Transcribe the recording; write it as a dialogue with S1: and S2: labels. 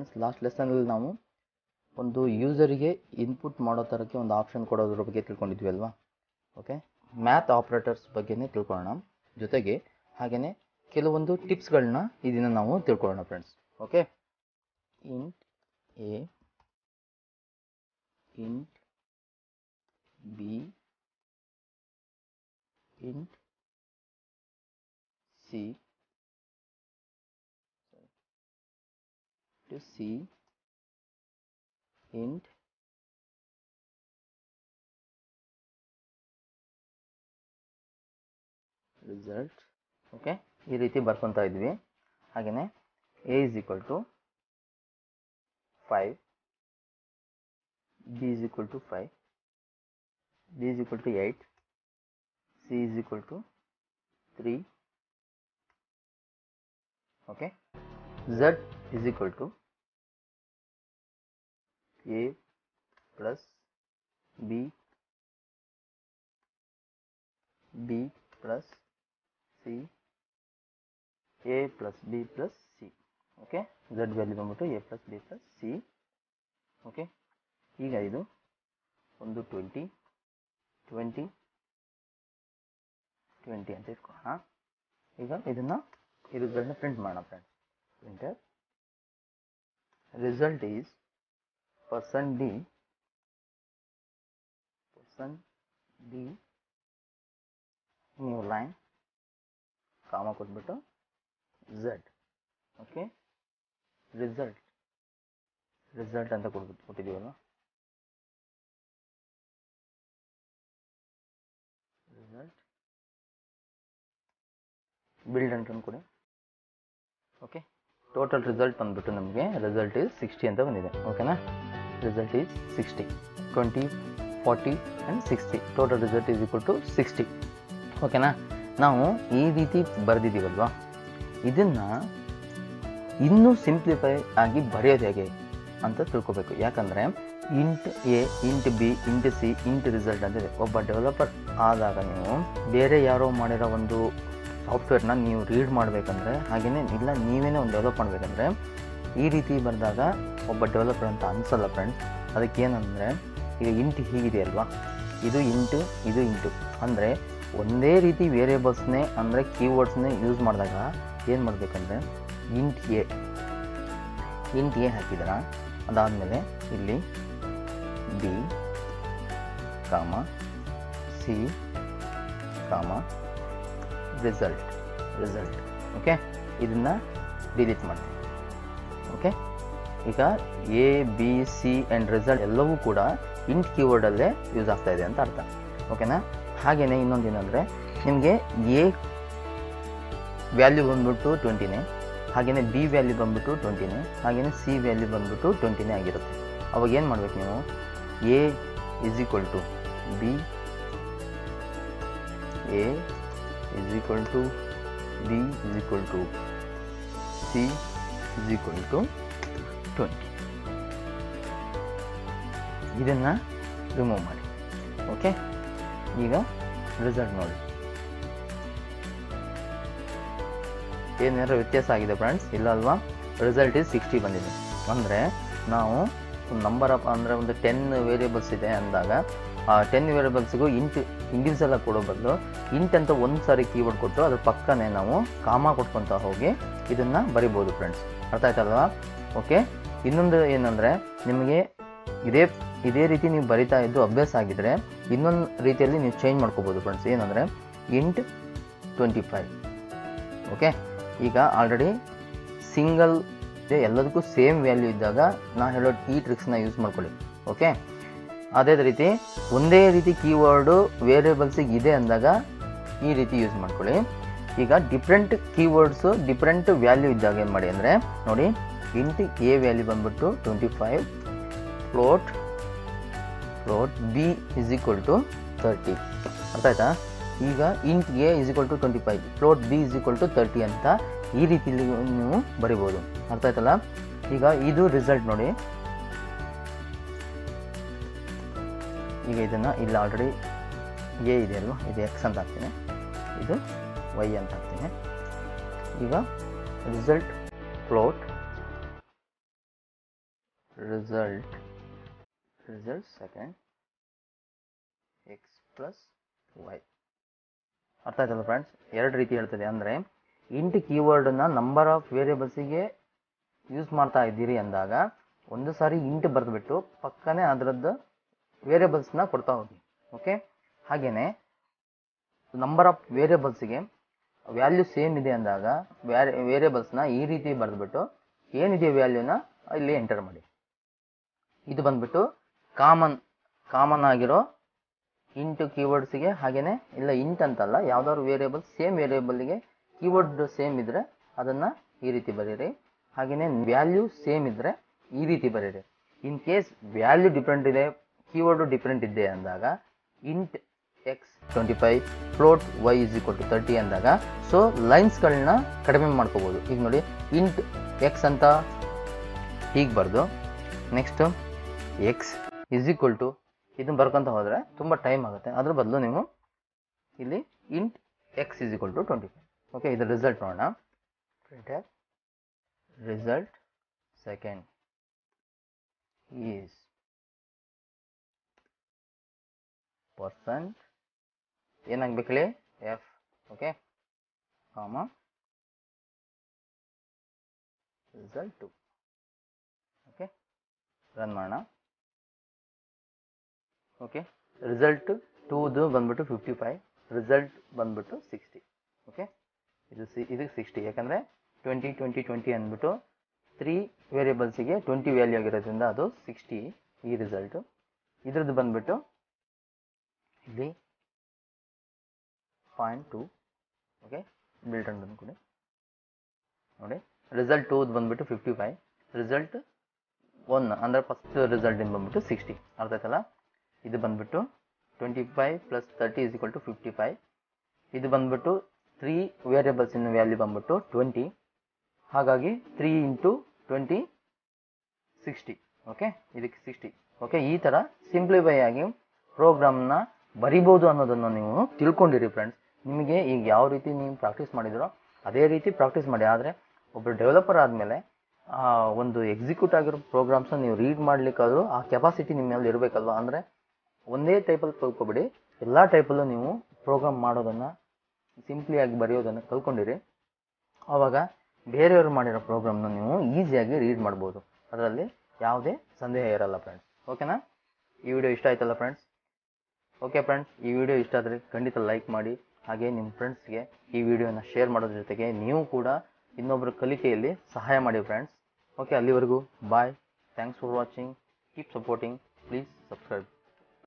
S1: Friends last ಲೆಸನಲ್ಲಿ ನಾವು ಒಂದು ಯೂಸರಿಗೆ ಇನ್ಪುಟ್ ಮಾಡೋ ಥರಕ್ಕೆ ಒಂದು ಆಪ್ಷನ್ ಕೊಡೋದ್ರ ಬಗ್ಗೆ ತಿಳ್ಕೊಂಡಿದ್ವಿ ಅಲ್ವಾ? ಓಕೆ ಮ್ಯಾಥ್ ಆಪ್ರೇಟರ್ಸ್ ಬಗ್ಗೆನೇ ತಿಳ್ಕೊಳ್ಳೋಣ. ಜೊತೆಗೆ ಹಾಗೆಯೇ ಕೆಲವೊಂದು ಟಿಪ್ಸ್ಗಳನ್ನ ಇದನ್ನು ದಿನ ನಾವು ತಿಳ್ಕೊಳ್ಳೋಣ friends okay int A int B int C to C int result okay ಈ ರೀತಿ ಬರ್ಕೊತಾ ಇದ್ವಿ. ಹಾಗೆಯೇ A is equal to five B is equal to five B is equal to eight C is equal to three okay z is equal to a plus b b plus c, a plus b plus c. Okay z value ಬಂದ್ಬಿಟ್ಟು A plus B plus C okay ಈಗ ಇದು ಒಂದು twenty twenty twenty ಅಂತ ಇಟ್ಕೊಳ್ಳೋಣ. ಈಗ ಇದನ್ನು ರಿಸಲ್ಟ್ನ print ಮಾಡೋಣ friends printer result is percent d percent d, new line ಕಾಮ ಕೊಟ್ಬಿಟ್ಟು z ಓಕೆ ರಿಸಲ್ಟ್ ರಿಸಲ್ಟ್ ಅಂತ ಕೊಟ್ಬಿಟ್ಟು ಕೊಟ್ಟಿದ್ದೀವಲ್ಲ ರಿಸಲ್ಟ್ ಬಿಲ್ಡ್ ಅಂತ ಕೊಡಿ ಓಕೆ ಟೋಟಲ್ ರಿಸಲ್ಟ್ ಬಂದ್ಬಿಟ್ಟು ನಮಗೆ ರಿಸಲ್ಟ್ ಈಸ್ ಸಿಕ್ಸ್ಟಿ ಅಂತ ಬಂದಿದೆ ಓಕೆನಾ result is sixty twenty forty and sixty total result is equal to sixty ಓಕೆನಾ ನಾವು ಈ ರೀತಿ ಬರೆದಿದ್ದೀವಲ್ವಾ? ಇದನ್ನು ಇನ್ನೂ ಸಿಂಪ್ಲಿಫೈ ಆಗಿ ಬರೆಯೋದು ಹೇಗೆ ಅಂತ ತಿಳ್ಕೊಬೇಕು. ಯಾಕಂದರೆ int a int b int c int result ಅಂತಿದೆ ಒಬ್ಬ ಡೆವಲಪರ್ ಆದಾಗ ನೀವು ಬೇರೆ ಯಾರೋ ಮಾಡಿರೋ ಒಂದು ಸಾಫ್ಟ್ವೇರ್ನ ನೀವು ರೀಡ್ ಮಾಡಬೇಕಂದ್ರೆ ಹಾಗೆಯೇ ಇಲ್ಲ, ನೀವೇನೇ ಒಂದು ಡೆವಲಪ್ ಮಾಡಬೇಕಂದ್ರೆ ಈ ರೀತಿ ಬರೆದಾಗ ಒಬ್ಬ ಡೆವಲಪರ್ ಅಂತ ಅನಿಸಲ್ಲ ಫ್ರೆಂಡ್ಸ್ ಅದಕ್ಕೆ ಏನಂದರೆ ಈಗ ಇಂಟ್ ಹೀಗಿದೆಯಲ್ವಾ ಇದು ಇಂಟು ಇದು ಇಂಟು ಅಂದರೆ ಒಂದೇ ರೀತಿ ವೇರಿಯೇಬಲ್ಸ್ನೇ ಅಂದರೆ ಕೀವರ್ಡ್ಸ್ನೇ ಯೂಸ್ ಮಾಡಿದಾಗ ಏನು ಮಾಡಬೇಕಂದ್ರೆ ಇಂಟ್ ಎ ಇಂಟ್ ಎ ಹಾಕಿದಾರ? ಅದಾದಮೇಲೆ ಇಲ್ಲಿ B comma C comma result result okay ಇದನ್ನು ಡಿಲೀಟ್ ಮಾಡ್ತೀನಿ. ಓಕೆ? ಈಗ A B C and result ಎಲ್ಲವೂ ಕೂಡ ಇಂಟ್ ಕೀವರ್ಡಲ್ಲೇ ಯೂಸ್ ಆಗ್ತಾ ಇದೆ ಅಂತ ಅರ್ಥ. ಓಕೆನಾ ಹಾಗೆಯೇ ಏನಂದರೆ, ನಿಮಗೆ ಎ ವ್ಯಾಲ್ಯೂ ಬಂದುಬಿಟ್ಟು ಟ್ವೆಂಟಿನೇ ಹಾಗೆಯೇ ಬಿ ವ್ಯಾಲ್ಯೂ ಬಂದುಬಿಟ್ಟು ಟ್ವೆಂಟಿನೇ ಹಾಗೆಯೇ ಸಿ ವ್ಯಾಲ್ಯೂ ಬಂದುಬಿಟ್ಟು ಟ್ವೆಂಟಿನೇ ಆಗಿರುತ್ತೆ. ಅವಾಗ ಏನು ಮಾಡಬೇಕು ನೀವು? A is equal to B A is equal to B is equal to c is equal to 20 ಇದನ್ನು ರಿಮೂವ್ ಮಾಡಿ. ಓಕೆ ಈಗ ರಿಸಲ್ಟ್ ನೋಡಿ. ಏನಾದ್ರು ವ್ಯತ್ಯಾಸ ಆಗಿದೆ ಫ್ರೆಂಡ್ಸ್ ಇಲ್ಲ ರಿಸಲ್ಟ್ ಇಸ್ ಸಿಕ್ಸ್ಟಿ ಬಂದಿದೆ. ಅಂದರೆ ನಾವು ನಂಬರ್ ಆಫ್ ಅಂದರೆ ಒಂದು ಟೆನ್ ವೇರಿಯೇಬಲ್ಸ್ ಇದೆ ಅಂದಾಗ ಟೆನ್ ವೇರಿಯಬಲ್ಸ್ಗೂ ಇಂಟ್ ಇಂಡಿವಿಜುವಲ್ ಆಗಿ ಕೊಡೋ ಬದಲು ಇಂಟ್ ಅಂತ ಒಂದು ಸಾರಿ ಕೀವರ್ಡ್ ಕೊಟ್ಟು ಅದ್ರ ಪಕ್ಕನೇ ನಾವು ಕಾಮ ಕೊಟ್ಕೊತ ಹೋಗಿ ಇದನ್ನು ಬರಿಬೋದು ಫ್ರೆಂಡ್ಸ್ ಅರ್ಥ ಆಯ್ತಲ್ವಾ? ಓಕೆ ಇನ್ನೊಂದು ಏನಂದರೆ ನಿಮಗೆ ಇದೇ ಇದೇ ರೀತಿ ನೀವು ಬರಿತಾ ಇದ್ದು ಅಭ್ಯಾಸ ಆಗಿದ್ರೆ ಇನ್ನೊಂದು ರೀತಿಯಲ್ಲಿ ನೀವು ಚೇಂಜ್ ಮಾಡ್ಕೋಬೋದು ಫ್ರೆಂಡ್ಸ್ ಏನಂದರೆ ಇಂಟ್ ಟ್ವೆಂಟಿ ಫೈವ್ ಓಕೆ ಈಗ ಆಲ್ರೆಡಿ ಸಿಂಗಲ್ ಎಲ್ಲದಕ್ಕೂ ಸೇಮ್ ವ್ಯಾಲ್ಯೂ ಇದ್ದಾಗ ನಾನು ಹೇಳೋ ಈ ಟ್ರಿಕ್ಸ್ನ ಯೂಸ್ ಮಾಡ್ಕೊಳ್ಳಿ. ಓಕೆ ಅದೇ ರೀತಿ ಒಂದೇ ರೀತಿ ಕೀವರ್ಡು ವೇರಿಯೇಬಲ್ಸಿಗೆ ಇದೆ ಅಂದಾಗ ಈ ರೀತಿ ಯೂಸ್ ಮಾಡ್ಕೊಳ್ಳಿ. ಈಗ ಡಿಫ್ರೆಂಟ್ ಕೀವರ್ಡ್ಸು ಡಿಫ್ರೆಂಟ್ ವ್ಯಾಲ್ಯೂ ಇದ್ದಾಗ ಏನು ಮಾಡಿ ಅಂದರೆ, ನೋಡಿ ಇಂಟ್ ಎ ವ್ಯಾಲ್ಯೂ ಬಂದ್ಬಿಟ್ಟು twenty five float float b is equal to thirty ಅರ್ಥ ಆಯ್ತಾ? ಈಗ int a is equal to twenty five float b is equal to thirty ಅಂತ ಈ ರೀತಿಯಲ್ಲಿ ನೀವು ಬರಿಬೋದು. ಅರ್ಥ ಆಯ್ತಲ್ಲ? ಈಗ ಇದು ರಿಸಲ್ಟ್ ನೋಡಿ. ಈಗ ಇದನ್ನು ಇಲ್ಲಿ ಆಲ್ರೆಡಿ ಎ ಇದೆ ಅಲ್ವಾ? ಇದು ಎಕ್ಸ್ ಅಂತ ಹಾಕ್ತೀನಿ. ಇದು ವೈ ಅಂತ ಹಾಕ್ತೀನಿ. ಈಗ result float result result second x plus y ಅರ್ಥ ಆಯ್ತಲ್ಲ ಫ್ರೆಂಡ್ಸ್ ಎರಡು ರೀತಿ ಹೇಳ್ತದೆ. ಅಂದರೆ ಇಂಟ್ ಕೀವರ್ಡನ್ನ ನಂಬರ್ ಆಫ್ ವೇರಿಯೇಬಲ್ಸಿಗೆ ಯೂಸ್ ಮಾಡ್ತಾ ಇದ್ದೀರಿ ಅಂದಾಗ ಒಂದು ಸಾರಿ ಇಂಟ್ ಬರೆದ್ಬಿಟ್ಟು ಪಕ್ಕನೇ ಅದರದ್ದು ವೇರಿಯೇಬಲ್ಸ್ನ ಕೊಡ್ತಾ ಹೋಗಿ. ಓಕೆ ಹಾಗೆಯೇ ನಂಬರ್ ಆಫ್ ವೇರಿಯಬಲ್ಸ್ಗೆ ವ್ಯಾಲ್ಯೂ ಸೇಮ್ ಇದೆ ಅಂದಾಗ ವೇರಿಯೇಬಲ್ಸ್ನ ಈ ರೀತಿ ಬರೆದ್ಬಿಟ್ಟು ಏನಿದೆ ವ್ಯಾಲ್ಯೂನ ಇಲ್ಲಿ ಎಂಟರ್ ಮಾಡಿ. ಇದು ಬಂದ್ಬಿಟ್ಟು ಕಾಮನ್ ಕಾಮನ್ ಆಗಿರೋ ಇಂಟು ಕೀವರ್ಡ್ಸ್ಗೆ ಹಾಗೆಯೇ ಇಲ್ಲ ಇಂಟ್ ಅಂತಲ್ಲ, ಯಾವ್ದಾದ್ರು ವೇರಿಯೇಬಲ್ ಸೇಮ್ ವೇರಿಯೇಬಲ್ಗೆ ಕೀವರ್ಡ್ ಸೇಮ್ ಇದ್ರೆ ಅದನ್ನ ಈ ರೀತಿ ಬರೀರಿ. ಹಾಗೆಯೇ ವ್ಯಾಲ್ಯೂ ಸೇಮ್ ಇದ್ರೆ ಈ ರೀತಿ ಬರೀರಿ. ಇನ್ ಕೇಸ್ ವ್ಯಾಲ್ಯೂ ಡಿಫ್ರೆಂಟ್ ಇದೆ ಕೀವರ್ಡು ಡಿಫ್ರೆಂಟ್ ಇದೆ ಅಂದಾಗ int x twenty five float y is equal to thirty ಅಂದಾಗ ಸೊ ಲೈನ್ಸ್ಗಳನ್ನ ಕಡಿಮೆ ಮಾಡ್ಕೋಬೋದು. ಈಗ ನೋಡಿ ಇಂಟ್ ಎಕ್ಸ್ ಅಂತ ಹೀಗೆ ಬರೆದು next x is equal to ಇದನ್ನು ಬರ್ಕೊಂತ ಹೋದರೆ ತುಂಬ ಟೈಮ್ ಆಗುತ್ತೆ. ಅದ್ರ ಬದಲು ನೀವು ಇಲ್ಲಿ int x is equal to twenty five okay ಇದ್ರ ರಿಸಲ್ಟ್ ನೋಡೋಣ. Result second percent ಏನಾಗಬೇಕಲ್ಲಿ f okay comma result two okay run ಮಾಡೋಣ. ಓಕೆ ರಿಸಲ್ಟ್ ಟೂದು ಬಂದ್ಬಿಟ್ಟು ಫಿಫ್ಟಿ ಫೈವ್ ರಿಸಲ್ಟ್ ಬಂದ್ಬಿಟ್ಟು ಸಿಕ್ಸ್ಟಿ ಓಕೆ ಇದು ಸಿ ಇದಕ್ಕೆ ಸಿಕ್ಸ್ಟಿ ಯಾಕಂದರೆ ಟ್ವೆಂಟಿ ಟ್ವೆಂಟಿ ಟ್ವೆಂಟಿ ಅಂದ್ಬಿಟ್ಟು ತ್ರೀ ವೇರಿಯೇಬಲ್ಸಿಗೆ ಟ್ವೆಂಟಿ ವ್ಯಾಲ್ಯೂ ಆಗಿರೋದ್ರಿಂದ ಅದು ಸಿಕ್ಸ್ಟಿ ಈ ರಿಸಲ್ಟು ಇದ್ರದ್ದು ಬಂದ್ಬಿಟ್ಟು ಇಲ್ಲಿ point two okay built and ಅಂದ್ಕೊಡಿ ನೋಡಿ ರಿಸಲ್ಟ್ ಟೂದು ಬಂದ್ಬಿಟ್ಟು ಫಿಫ್ಟಿ ಫೈವ್ ರಿಸಲ್ಟ್ ಒನ್ ಅಂದರೆ ಫಸ್ಟ್ ರಿಸಲ್ಟ್ ಇನ್ ಬಂದ್ಬಿಟ್ಟು ಸಿಕ್ಸ್ಟಿ ಅರ್ಥ ಆಯ್ತಲ್ಲ? ಇದು ಬಂದ್ಬಿಟ್ಟು twenty five plus thirty is equal to fifty five ಇದು ಬಂದ್ಬಿಟ್ಟು ತ್ರೀ ವೇರಿಯಬಲ್ಸ್ ಇನ್ ವ್ಯಾಲ್ಯೂ ಬಂದ್ಬಿಟ್ಟು ಟ್ವೆಂಟಿ ಹಾಗಾಗಿ three into twenty sixty okay ಇದಕ್ಕೆ ಸಿಕ್ಸ್ಟಿ ಓಕೆ ಈ ಥರ ಸಿಂಪ್ಲಿಫೈ ಆಗಿ ಪ್ರೋಗ್ರಾಮ್ನ ಬರಿಬೋದು ಅನ್ನೋದನ್ನು ನೀವು ತಿಳ್ಕೊಂಡಿರಿ ಫ್ರೆಂಡ್ಸ್ ನಿಮಗೆ ಈಗ ಯಾವ ರೀತಿ ನೀವು ಪ್ರಾಕ್ಟೀಸ್ ಮಾಡಿದಿರೋ ಅದೇ ರೀತಿ ಪ್ರಾಕ್ಟೀಸ್ ಮಾಡಿ. ಆದರೆ ಒಬ್ಬರು ಡೆವಲಪರ್ ಆದಮೇಲೆ ಒಂದು ಎಕ್ಸಿಕ್ಯೂಟ್ ಆಗಿರೋ ಪ್ರೋಗ್ರಾಮ್ಸ್ನ ನೀವು ರೀಡ್ ಮಾಡಲಿಕ್ಕಾದರೂ ಆ ಕೆಪಾಸಿಟಿ ನಿಮ್ಮಲ್ಲಿ ಇರಬೇಕಲ್ವ? ಅಂದರೆ ಒಂದೇ ಟೈಪಲ್ಲಿ ಕಲ್ತ್ಕೊಬೇಡಿ ಎಲ್ಲ ಟೈಪಲ್ಲೂ ನೀವು ಪ್ರೋಗ್ರಾಮ್ ಮಾಡೋದನ್ನು ಸಿಂಪ್ಲಿಯಾಗಿ ಬರೆಯೋದನ್ನು ಕಲ್ತ್ಕೊಂಡಿರಿ. ಆವಾಗ ಬೇರೆಯವರು ಮಾಡಿರೋ ಪ್ರೋಗ್ರಾಮ್ನ ನೀವು ಈಸಿಯಾಗಿ ರೀಡ್ ಮಾಡ್ಬೋದು. ಅದರಲ್ಲಿ ಯಾವುದೇ ಸಂದೇಹ ಇರಲ್ಲ ಫ್ರೆಂಡ್ಸ್ ಓಕೆನಾ ಈ ವಿಡಿಯೋ ಇಷ್ಟ ಆಯ್ತಲ್ಲ ಫ್ರೆಂಡ್ಸ್ ಓಕೆ ಫ್ರೆಂಡ್ಸ್ ಈ ವಿಡಿಯೋ ಇಷ್ಟ ಆದರೆ ಖಂಡಿತ ಲೈಕ್ ಮಾಡಿ. ಹಾಗೆ ನಿಮ್ಮ ಫ್ರೆಂಡ್ಸ್ಗೆ ಈ ವಿಡಿಯೋನ ಶೇರ್ ಮಾಡೋದ್ರ ಜೊತೆಗೆ ನೀವು ಕೂಡ ಇನ್ನೊಬ್ಬರ ಕಲಿಕೆಯಲ್ಲಿ ಸಹಾಯ ಮಾಡಿ ಫ್ರೆಂಡ್ಸ್ ಓಕೆ ಅಲ್ಲಿವರೆಗೂ bye thanks for watching keep supporting please subscribe